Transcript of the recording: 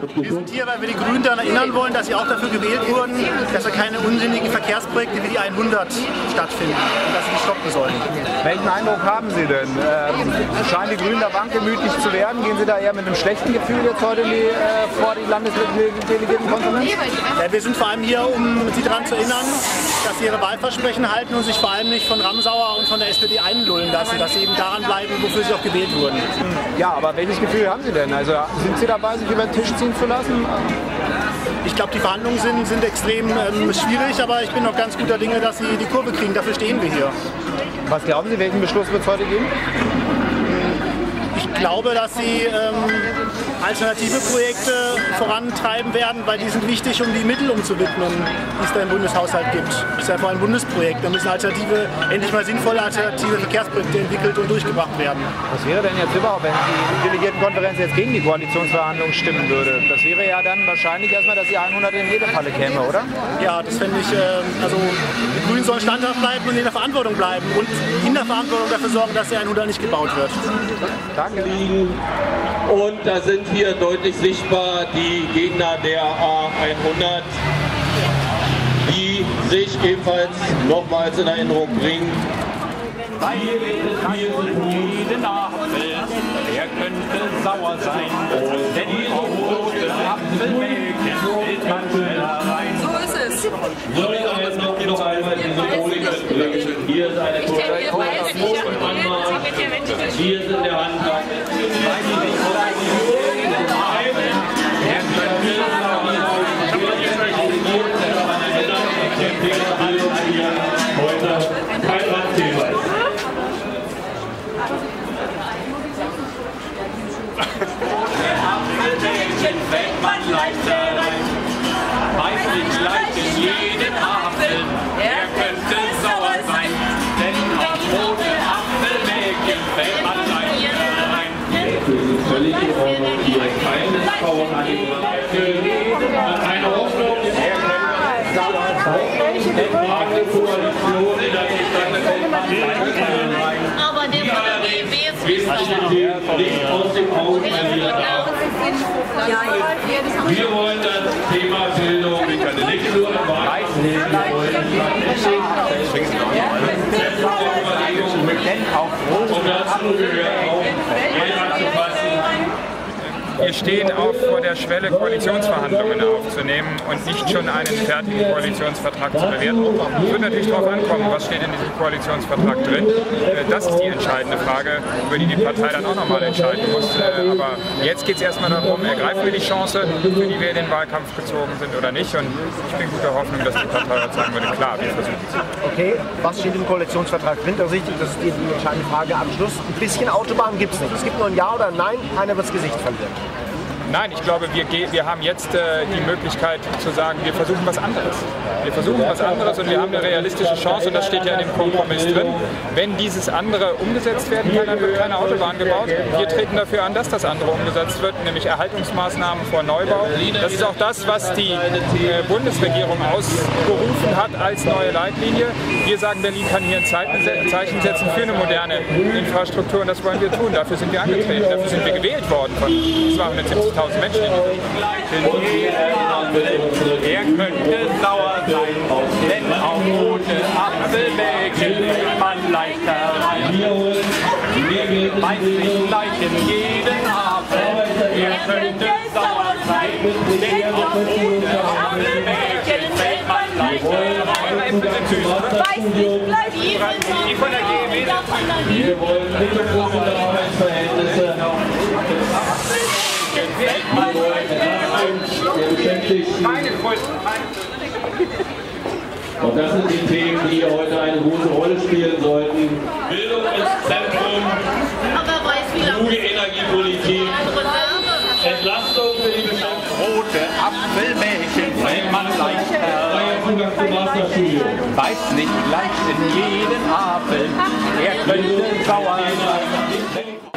Wir sind hier, weil wir die Grünen daran erinnern wollen, dass sie auch dafür gewählt wurden, dass da keine unsinnigen Verkehrsprojekte wie die 100 stattfinden und dass sie die stoppen sollen. Welchen Eindruck haben Sie denn? Ähm, scheinen die Grünen da wankelmütig zu werden? Gehen Sie da eher mit einem schlechten Gefühl jetzt heute die, äh, vor die Landesdelegiertenkonferenz? Ja, wir sind vor allem hier, um Sie daran zu erinnern, dass sie ihre Wahlversprechen halten und sich vor allem nicht von Ramsauer und von der SPD einlullen lassen, dass sie eben daran bleiben, wofür sie auch gewählt wurden. Ja, aber welches Gefühl haben Sie denn? Also sind Sie dabei, sich über den Tisch ziehen zu lassen? Ich glaube, die Verhandlungen sind, sind extrem ähm, schwierig, aber ich bin noch ganz guter Dinge, dass sie die Kurve kriegen. Dafür stehen wir hier. Was glauben Sie, welchen Beschluss wird es heute geben? Ich glaube, dass sie ähm, alternative Projekte vorantreiben werden, weil die sind wichtig, um die Mittel umzuwidmen, die es da im Bundeshaushalt gibt. Das ist ja vor allem ein Bundesprojekt. Da müssen alternative, endlich mal sinnvolle alternative Verkehrsprojekte entwickelt und durchgebracht werden. Was wäre denn jetzt überhaupt, wenn die Delegiertenkonferenz jetzt gegen die Koalitionsverhandlungen stimmen würde? Das wäre ja dann wahrscheinlich erstmal, dass die 100 in jeder Falle käme, oder? Ja, das fände ich, äh, also die Grünen sollen standhaft bleiben und in der Verantwortung bleiben und in der Verantwortung dafür sorgen, dass der 100 nicht gebaut wird. Danke. Und da sind hier deutlich sichtbar die Gegner der A100, die sich ebenfalls nochmals in Erinnerung bringen. Weil jeden Apfel, der könnte sauer sein, denn die rote Apfelmädchen fällt man schneller rein. So ist es. Beißt nicht leicht in jeden Apfel, der könnte sauer sein. Denn auf rote Apfelmädchen fällt man rein. Völlig in Ordnung. Hier kein Misstrauen an den Rand. Keine Hoffnung. Denn eine Koalition in der Zustande fällt man rein. Nicht aus dem verlieren darf. Wir wollen das Thema Bildung nicht nur Wahlkampf, wir wollen und dazu gehört auch Geld anzupassen. Wir stehen auch vor der Schwelle, Koalitionsverhandlungen aufzunehmen und nicht schon einen fertigen Koalitionsvertrag zu bewerten. Es wird natürlich darauf ankommen, was steht in diesem Koalitionsvertrag drin. Äh, Das ist die entscheidende Frage, über die die Partei dann auch nochmal entscheiden muss. Äh, Aber jetzt geht es erstmal darum, ergreifen wir die Chance, für die wir in den Wahlkampf gezogen sind oder nicht. Und ich bin guter Hoffnung, dass die Partei heute sagen würde, klar, wir versuchen es. Okay, was steht im Koalitionsvertrag drin? Das ist die, entscheidende Frage am Schluss. Ein bisschen Autobahn gibt es nicht. Es gibt nur ein Ja oder ein Nein, keiner wird das Gesicht verlieren. Nein, ich glaube, wir, wir haben jetzt äh, die Möglichkeit zu sagen, wir versuchen was anderes. Wir versuchen was anderes und wir haben eine realistische Chance und das steht ja in dem Kompromiss drin. Wenn dieses andere umgesetzt werden kann, dann wird keine Autobahn gebaut. Wir treten dafür an, dass das andere umgesetzt wird, nämlich Erhaltungsmaßnahmen vor Neubau. Das ist auch das, was die äh, Bundesregierung ausgerufen hat als neue Leitlinie. Wir sagen, Berlin kann hier ein Zeichen setzen für eine moderne Infrastruktur und das wollen wir tun. Dafür sind wir angetreten, dafür sind wir gewählt worden von 270.000 Menschen in Er könnte sauer sein, denn auf rote Apfelmädchen fällt man leichter rein. Beißt nicht gleich in jeden Apfel, er könnte sauer sein, denn auf rote Apfelmädchen fällt man leichter rein. Weiß nicht gleich, Die von der GEW Wir wollen mittelgroße Arbeitsverhältnisse. Wir wollen beschäftigt. Und das sind die Themen, die heute eine große Rolle spielen sollten. Bildung ins Zentrum, weiß gute Energiepolitik. Entlastung für die Beschäftigten, rote Apfelmädchen fällt man leichter. Beißt nicht gleich in jeden Apfel, er könnte sauer sein.